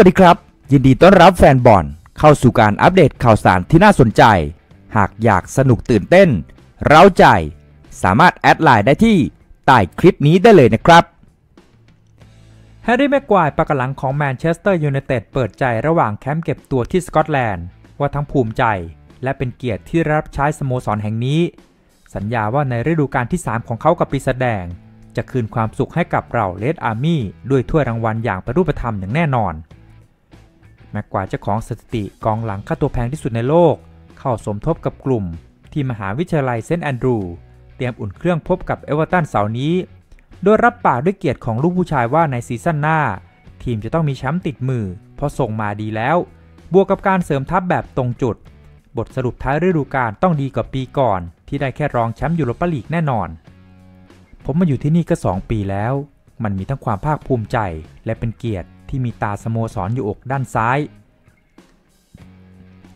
สวัสดีครับ ยินดีต้อนรับแฟนบอลเข้าสู่การอัปเดตข่าวสารที่น่าสนใจ หากอยากสนุกตื่นเต้น เร้าใจ สามารถแอดไลน์ได้ที่ใต้คลิปนี้ได้เลยนะครับแฮร์รี่แม็กไกวร์ปราการหลังของแมนเชสเตอร์ยูไนเต็ดเปิดใจระหว่างแคมป์เก็บตัวที่สกอตแลนด์ ว่าทั้งภูมิใจ และเป็นเกียรติที่รับใช้สโมสรแห่งนี้ สัญญาว่าในฤดูกาลที่ 3 ของเขากับปีศาจแดง จะคืนความสุขให้กับเหล่า Red Army ด้วยถ้วยรางวัลอย่างเป็นรูปธรรมอย่างแน่นอน แม็กไกวร์เจ้าของสถิติกองหลังค่าตัวแพงที่สุดในโลก เข้าสมทบกับกลุ่ม ที่มหาวิทยาลัยเซนต์แอนดรูเตรียมอุ่นเครื่องพบกับเอเวอร์ตันเสาร์นี้ โดยรับปากด้วยเกียรติของลูกผู้ชายว่าใน season หน้า ทีมจะต้องมีแชมป์ติดมือ เพราะทรงมาดีแล้ว บวกกับการเสริมทัพแบบตรงจุด บทสรุปท้ายฤดูกาลต้องดีกว่าปีก่อน ที่ได้แค่รองแชมป์ยูโรปาลีกแน่นอน ผมมาอยู่ที่นี่ก็ 2 ปีแล้ว มันมีทั้งความภาคภูมิใจและเป็นเกียรติ ที่มีตราสโมสรอยู่อกด้านซ้าย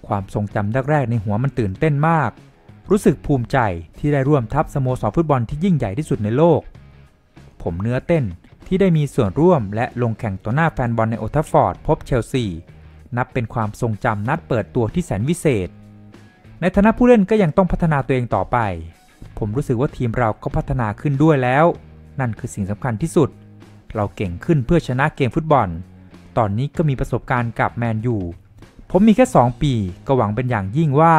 ความทรงจำแรกๆในหัวมันตื่นเต้นมาก รู้สึกภูมิใจที่ได้ร่วมทัพสโมสรฟุตบอลที่ยิ่งใหญ่ที่สุดในโลก ผมเนื้อเต้นที่ได้มีส่วนร่วมและลงแข่งต่อหน้าแฟนบอลในโอลด์แทรฟฟอร์ดพบเชลซี นับเป็นความทรงจำนัดเปิดตัวที่แสนวิเศษ ในฐานะผู้เล่นก็ยังต้องพัฒนาตัวเองต่อไป ผมรู้สึกว่าทีมเราก็พัฒนาขึ้นด้วยแล้ว นั่นคือสิ่งสำคัญที่สุด เราเก่งขึ้นเพื่อชนะเกมฟุตบอล ตอนนี้ก็มีประสบการณ์กับแมนยู ผมมีแค่ 2 ปีก็หวังเป็นอย่างยิ่งว่า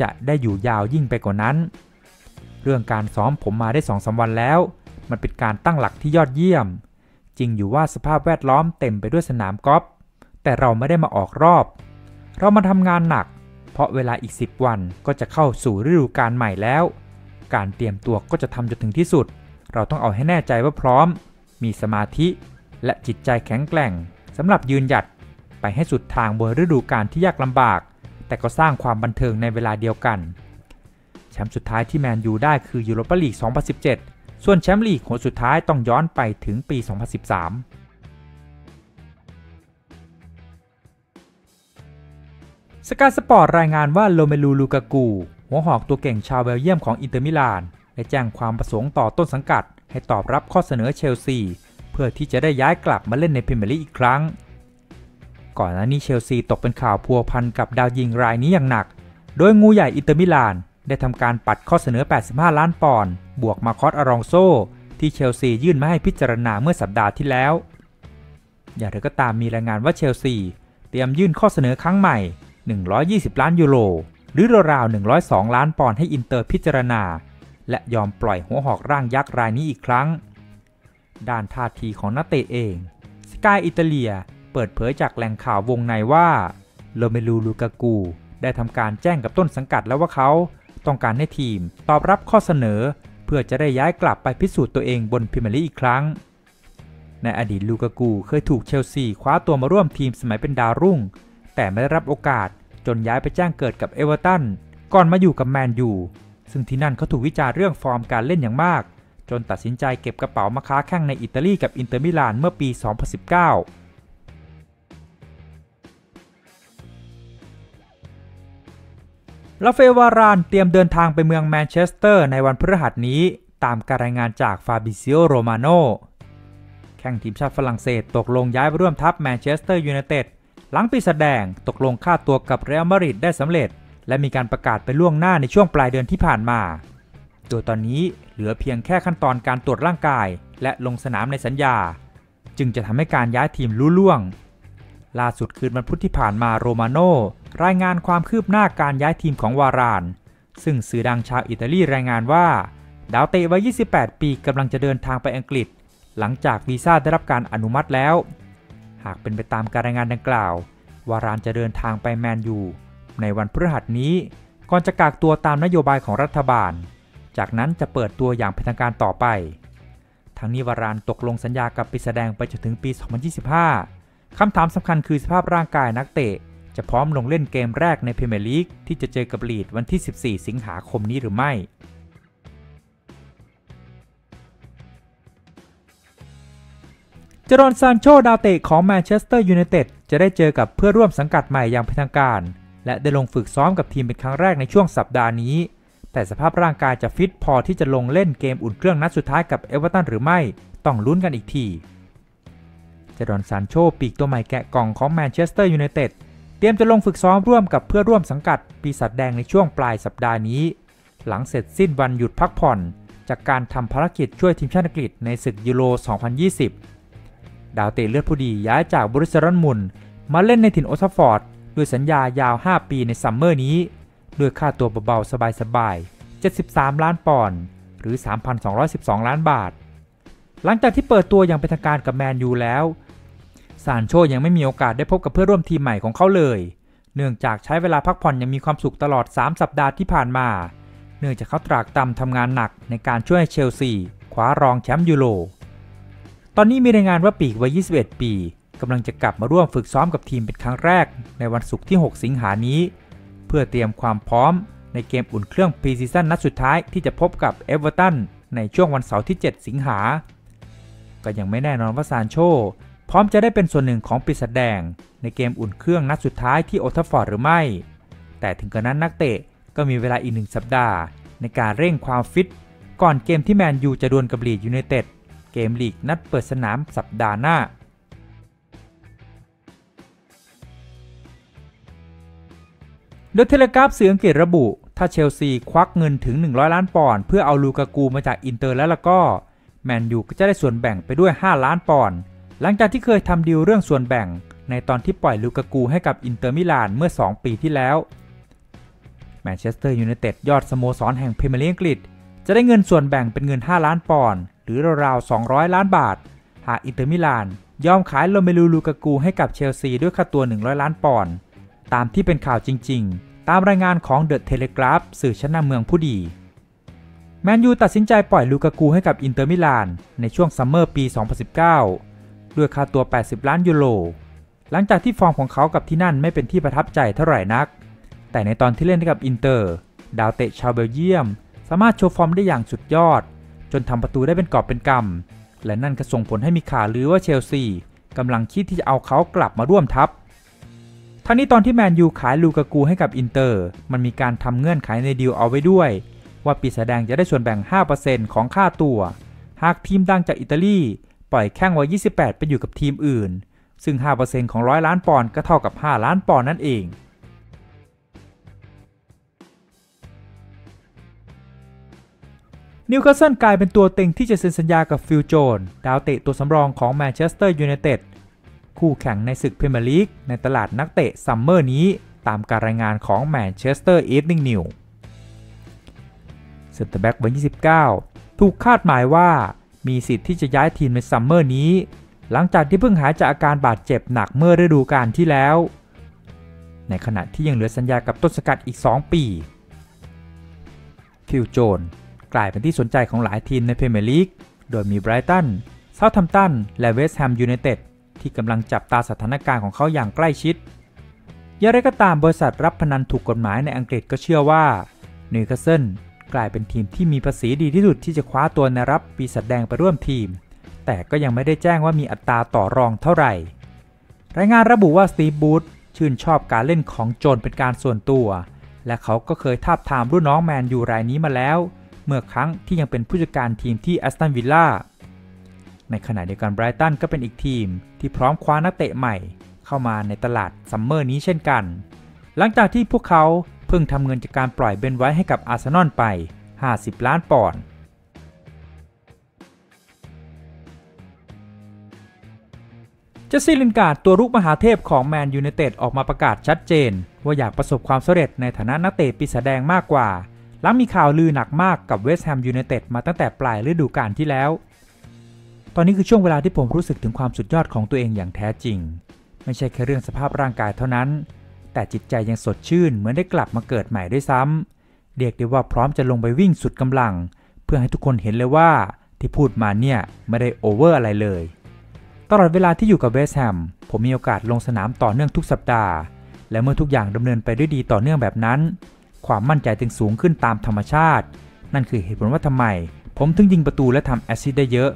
จะได้อยู่ยาวยิ่งไปกว่านั้น เรื่องการซ้อมผมมาได้2อสวันแล้ว มันเป็นการตั้งหลักที่ยอดเยี่ยม จริงอยู่ว่าสภาพแวดล้อมเต็มไปด้วยสนามกอล์ฟ แต่เราไม่ได้มาออกรอบ เรามาทำงานหนัก เพราะเวลาอีก 10 วันก็จะเข้าสู่ฤดูกาลใหม่แล้ว การเตรียมตัวก็จะทำจนถึงที่สุด เราต้องเอาให้แน่ใจว่าพร้อม มีสมาธิ และจิตใจแข็งแกร่งสำหรับยืนหยัดไปให้สุดทางบนฤดูกาลที่ยากลำบาก แต่ก็สร้างความบันเทิงในเวลาเดียวกัน แชมป์สุดท้ายที่แมนยูได้คือยูโรปาลีก 2017 ส่วนแชมป์ลีกคนสุดท้ายต้องย้อนไปถึงปี 2013สกายสปอร์ตรายงานว่าโรเมลูลูกากู หัวหอกตัวเก่งชาวเบลเยียมของอินเตอร์มิลาน ได้แจ้งความประสงค์ต่อต้นสังกัด ให้ตอบรับข้อเสนอเชลซี เพื่อที่จะได้ย้ายกลับมาเล่นในพรีเมียร์ลีกอีกครั้ง ก่อนหน้านี้เชลซีตกเป็นข่าวพัวพันกับดาวยิงรายนี้อย่างหนัก โดยงูใหญ่อินเตอร์มิลาน ได้ทำการปัดข้อเสนอ 85 ล้านปอนด์บวกมาร์กอสอลอนโซที่เชลซียื่นมาให้พิจารณาเมื่อสัปดาห์ที่แล้ว อย่างไรก็ตามมีรายงานว่าเชลซีเตรียมยื่นข้อเสนอครั้งใหม่ 120 ล้านยูโรหรือราวๆ102 ล้านปอนด์ให้อินเตอร์พิจารณา และยอมปล่อยหัวหอกร่างยักษ์รายนี้อีกครั้ง ด้านท่าทีของนักเตะเอง สกายอิตาเลียเปิดเผยจากแหล่งข่าววงในว่าโรเมลูลูกากูได้ทำการแจ้งกับต้นสังกัดแล้วว่าเขา ต้องการให้ทีมตอบรับข้อเสนอ เพื่อจะได้ย้ายกลับไปพิสูจน์ตัวเองบนพรีเมียร์ลีกอีกครั้ง ในอดีตลูกากูเคยถูกเชลซีคว้าตัวมาร่วมทีมสมัยเป็นดาวรุ่ง แต่ไม่ได้รับโอกาสจนย้ายไปแจ้งเกิดกับเอเวอร์ตันก่อนมาอยู่กับแมนยู ซึ่งที่นั่นเขาถูกวิจารณ์เรื่องฟอร์มการเล่นอย่างมาก จนตัดสินใจเก็บกระเป๋ามาค้าแข่งในอิตาลีกับอินเตอร์มิลานเมื่อปี 2019ราฟาเอลวารานเตรียมเดินทางไปเมืองแมนเชสเตอร์ในวันพฤหัสนี้ ตามการรายงานจากฟาบริซิโอโรมาโนแข้งทีมชาติฝรั่งเศสตกลงย้ายไปร่วมทัพแมนเชสเตอร์ยูไนเต็ดหลังปีศาจแดงตกลงค่าตัวกับเรอัลมาดริดได้สำเร็จ และมีการประกาศไปล่วงหน้าในช่วงปลายเดือนที่ผ่านมา โดยตอนนี้เหลือเพียงแค่ขั้นตอนการตรวจร่างกาย และลงนามในสัญญา จึงจะทำให้การย้ายทีมลุล่วง ล่าสุดคืนวันพุธที่ผ่านมาโรมาโนรายงานความคืบหน้าการย้ายทีมของวาราน ซึ่งสื่อดังชาวอิตาลีรายงานว่าดาวเตะวัย 28 ปีกำลังจะเดินทางไปอังกฤษ หลังจากวีซ่าได้รับการอนุมัติแล้ว หากเป็นไปตามการรายงานดังกล่าว วารานจะเดินทางไปแมนยู ในวันพฤหัสนี้ ก่อนจะกากตัวตามนโยบายของรัฐบาล จากนั้นจะเปิดตัวอย่างเป็นทางการต่อไป ทั้งนี้วารานตกลงสัญญากับปีแสดงไปจนถึงปี 2025 คำถามสำคัญคือสภาพร่างกายนักเตะ จะพร้อมลงเล่นเกมแรกในพรีเมียร์ลีกที่จะเจอกับลีดส์วันที่ 14 สิงหาคมนี้หรือไม่เจดอนซานโชดาวเตะของแมนเชสเตอร์ยูไนเต็ดจะได้เจอกับเพื่อนร่วมสังกัดใหม่อย่างเป็นทางการ และได้ลงฝึกซ้อมกับทีมเป็นครั้งแรกในช่วงสัปดาห์นี้ แต่สภาพร่างกายจะฟิตพอที่จะลงเล่นเกมอุ่นเครื่องนัดสุดท้ายกับเอเวอร์ตันหรือไม่ ต้องลุ้นกันอีกทีเจดอนซานโชปีกตัวใหม่แกะกล่องของแมนเชสเตอร์ยูไนเต็ดเตรียมจะลงฝึกซ้อมร่วมกับเพื่อนร่วมสังกัดปีศาจแดงในช่วงปลายสัปดาห์นี้ หลังเสร็จสิ้นวันหยุดพักผ่อน จากการทำภารกิจช่วยทีมชาติอังกฤษในศึกยูโร 2020 ดาวเตะเลือดผู้ดีย้ายจากโบรุสเซียดอร์ทมุนด์มาเล่นในถิ่นโอลด์แทรฟฟอร์ด ด้วยสัญญายาว 5 ปีในซัมเมอร์นี้ ด้วยค่าตัวเบาๆสบายๆ 73 ล้านปอนด์หรือ 3,212 ล้านบาท หลังจากที่เปิดตัวอย่างเป็นทางการกับแมนยูแล้วซานโชยังไม่มีโอกาสได้พบกับเพื่อนร่วมทีมใหม่ของเขาเลย เนื่องจากใช้เวลาพักผ่อนอย่างมีความสุขตลอด 3 สัปดาห์ที่ผ่านมา เนื่องจากเขาตรากตรำทำงานหนักในการช่วยเชลซีคว้ารองแชมป์ยูโร ตอนนี้มีรายงานว่าปีกวัย 21 ปี กำลังจะกลับมาร่วมฝึกซ้อมกับทีมเป็นครั้งแรก ในวันศุกร์ที่ 6 สิงหานี้ เพื่อเตรียมความพร้อมในเกมอุ่นเครื่อง pre-season นัดสุดท้ายที่จะพบกับเอเวอร์ตันในช่วงวันเสาร์ที่ 7 สิงหา ก็ยังไม่แน่นอนว่าซานโช พร้อมจะได้เป็นส่วนหนึ่งของปีศาจแดง ในเกมอุ่นเครื่องนัดสุดท้ายที่โอลด์แทรฟฟอร์ดหรือไม่ แต่ถึงกระนั้นนักเตะก็มีเวลาอีกหนึ่งสัปดาห์ ในการเร่งความฟิต ก่อนเกมที่แมนยูจะดวลกับลีดส์ยูไนเต็ดเกมลีกนัดเปิดสนามสัปดาห์หน้า โดยเทเลกราฟสื่ออังกฤษระบุ ถ้าเชลซีควักเงินถึง 100 ล้านปอนด์เพื่อเอาลูกากูมาจากอินเตอร์แล้วล่ะก็ แมนยูก็จะได้ส่วนแบ่งไปด้วย 5 ล้านปอนด์หลังจากที่เคยทำดีลเรื่องส่วนแบ่ง ในตอนที่ปล่อยลูกากูให้กับอินเตอร์มิลานเมื่อ 2 ปีที่แล้วแมนเชสเตอร์ยูไนเต็ดยอดสโมสรแห่งพรีเมียร์ลีกอังกฤษ จะได้เงินส่วนแบ่งเป็นเงิน 5 ล้านปอนด์หรือราวๆ 200 ล้านบาท หากอินเตอร์มิลานยอมขายโรเมลูลูกากูให้กับเชลซีด้วยค่าตัว 100 ล้านปอนด์ ตามที่เป็นข่าวจริง ๆ ตามรายงานของเดอะเทเลกราฟสื่อชั้นนำเมืองผู้ดี แมนยูตัดสินใจปล่อยลูกากูให้กับอินเตอร์มิลานในช่วงซัมเมอร์ปี 2019 ด้วยค่าตัว 80 ล้านยูโร หลังจากที่ฟอร์มของเขากับที่นั่นไม่เป็นที่ประทับใจเท่าไหร่นัก แต่ในตอนที่เล่นกับอินเตอร์ ดาวเตะชาวเบลเยียม สามารถโชว์ฟอร์มได้อย่างสุดยอด จนทำประตูได้เป็นกอบเป็นกำและนั่นก็ส่งผลให้มีข่าวลือว่าเชลซีกำลังคิดที่จะเอาเขากลับมาร่วมทัพ ทั้งนี้ตอนที่แมนยูขายลูกากูให้กับอินเตอร์ มันมีการทำเงื่อนไขในดีลเอาไว้ด้วย ว่าปีศาจแดงจะได้ส่วนแบ่ง 5%ของค่าตัว หากทีมดังจากอิตาลีปล่อยแข้งวัย 28 ไปอยู่กับทีมอื่น ซึ่ง 5%ของร้อยล้านปอนด์ก็เท่ากับ 5 ล้านปอนด์นั่นเอง นิวคาสเซิลกลายเป็นตัวเต็งที่จะเซ็นสัญญากับฟิลโจนส์ ดาวเตะตัวสำรองของแมนเชสเตอร์ยูไนเต็ด คู่แข่งในศึกพรีเมียร์ลีกในตลาดนักเตะซัมเมอร์นี้ตามการรายงานของแมนเชสเตอร์อีฟนิงนิวส์เซนเตอร์แบ็กวัย29 ถูกคาดหมายว่ามีสิทธิ์ที่จะย้ายทีมในซัมเมอร์นี้ หลังจากที่เพิ่งหายจากอาการบาดเจ็บหนักเมื่อฤดูกาลที่แล้ว ในขณะที่ยังเหลือสัญญากับต้นสังกัดอีก 2 ปี ฟิลโจนส์กลายเป็นที่สนใจของหลายทีมในพรีเมียร์ลีก โดยมีไบรตันเซาท์แฮมป์ตัน และเวสต์แฮมยูไนเต็ด ที่กำลังจับตาสถานการณ์ของเขาอย่างใกล้ชิดอย่างไรก็ตามบริษัทรับพนันถูกกฎหมายในอังกฤษก็เชื่อว่านิวคาสเซิลกลายเป็นทีมที่มีภาษีดีที่สุดที่จะคว้าตัวแนวรับปีศาจแดงไปร่วมทีม แต่ก็ยังไม่ได้แจ้งว่ามีอัตราต่อรองเท่าไหร่ รายงานระบุว่าสตีฟบรูซชื่นชอบการเล่นของโจนส์เป็นการส่วนตัว และเขาก็เคยทาบทามรุ่นน้องแมนยูรายนี้มาแล้ว เมื่อครั้งที่ยังเป็นผู้จัดการทีมที่แอสตันวิลล่า ในขณะเดียวกันไบรตันก็เป็นอีกทีมที่พร้อมคว้านักเตะใหม่ เข้ามาในตลาดซัมเมอร์นี้เช่นกัน หลังจากที่พวกเขาเพิ่งทำเงินจากการปล่อยเบนไวท์ให้กับอาร์เซนอลไป 50 ล้านปอนด์เจสซี่ลินการ์ดตัวรุกมหาเทพของแมนยูไนเต็ดออกมาประกาศชัดเจน ว่าอยากประสบความสำเร็จในฐานะนักเตะปีศาจแดงมากกว่า หลังมีข่าวลือหนักมากกับเวสต์แฮมยูไนเต็ดมาตั้งแต่ปลายฤดูกาลที่แล้ว ตอนนี้คือช่วงเวลาที่ผมรู้สึกถึงความสุดยอดของตัวเองอย่างแท้จริง ไม่ใช่แค่เรื่องสภาพร่างกายเท่านั้น แต่จิตใจยังสดชื่นเหมือนได้กลับมาเกิดใหม่ด้วยซ้ำเรียกได้ว่าพร้อมจะลงไปวิ่งสุดกำลัง เพื่อให้ทุกคนเห็นเลยว่าที่พูดมาเนี่ยไม่ได้โอเวอร์อะไรเลย ตลอดเวลาที่อยู่กับเวสแฮมผมมีโอกาสลงสนามต่อเนื่องทุกสัปดาห์ และเมื่อทุกอย่างดำเนินไปด้วยดีต่อเนื่องแบบนั้น ความมั่นใจจึงสูงขึ้นตามธรรมชาติ นั่นคือเหตุผลว่าทำไม ผมถึงยิงประตูและทำแอซิดได้เยอะ